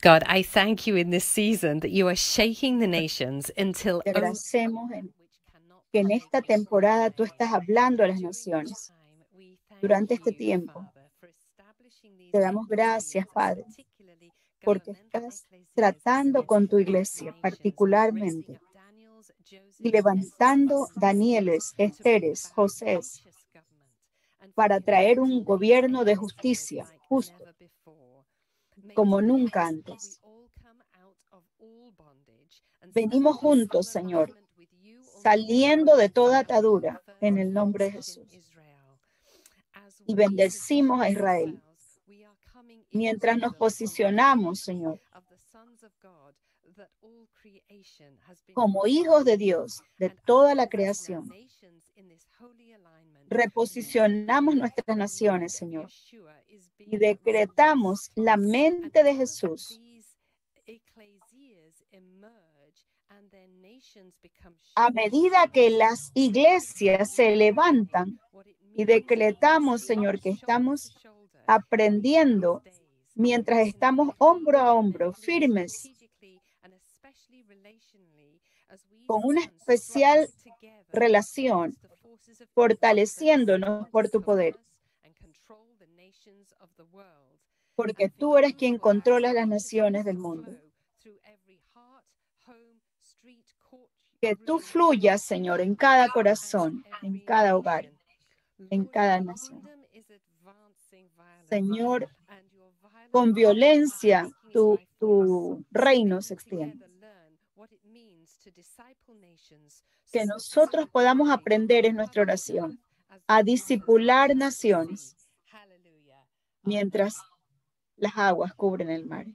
God, I thank you in this season that you are shaking the nations until Te agradecemos en- que en esta temporada tú estás hablando a las naciones. Durante este tiempo, te damos gracias, Padre, porque estás tratando con tu iglesia particularmente y levantando Danieles, Esteres, Josés para traer un gobierno de justicia justo como nunca antes. Venimos juntos, Señor, saliendo de toda atadura en el nombre de Jesús. Y bendecimos a Israel. Mientras nos posicionamos, Señor, como hijos de Dios, de toda la creación, reposicionamos nuestras naciones, Señor, y decretamos la mente de Jesús. a medida que las iglesias se levantan y decretamos, Señor, que estamos aprendiendo mientras estamos hombro a hombro, firmes, con una especial relación, fortaleciéndonos por tu poder. Porque tú eres quien controla las naciones del mundo. Que tú fluyas, Señor, en cada corazón, en cada hogar, en cada nación. Señor, con violencia tu, tu reino se extiende. Que nosotros podamos aprender en nuestra oración a disipular naciones mientras las aguas cubren el mar.